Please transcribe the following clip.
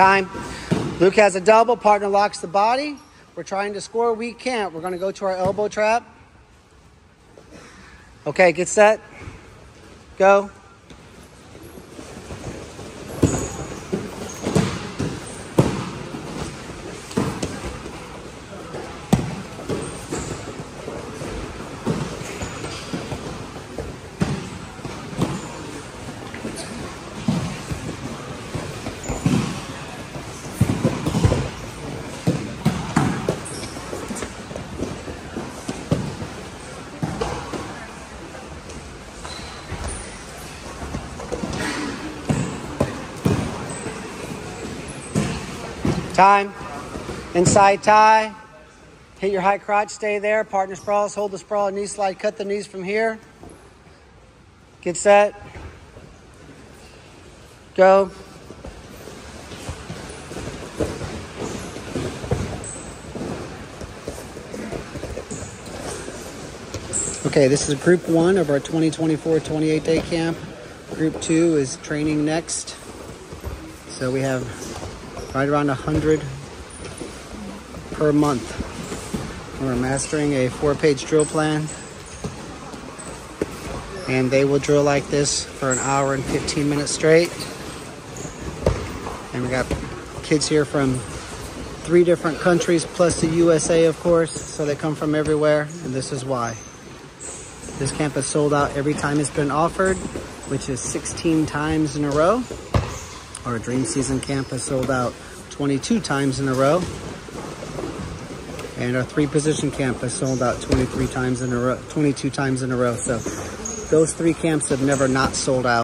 Time. Luke has a double. Partner locks the body. We're trying to score. We can't. We're going to go to our elbow trap. Okay, get set. Go. Time. Inside tie. Hit your high crotch, stay there. Partner sprawls, hold the sprawl, knee slide, cut the knees from here. Get set. Go. Okay, this is group one of our 2024 28 day camp. Group two is training next. So we have right around 100 per month. We're mastering a four page drill plan. And they will drill like this for an hour and 15 minutes straight. And we got kids here from three different countries plus the USA, of course. So they come from everywhere, and this is why. This camp is sold out every time it's been offered, which is 16 times in a row. Our Dream Season camp has sold out 22 times in a row. And our three position camp has sold out 23 times in a row, 22 times in a row. So those three camps have never not sold out.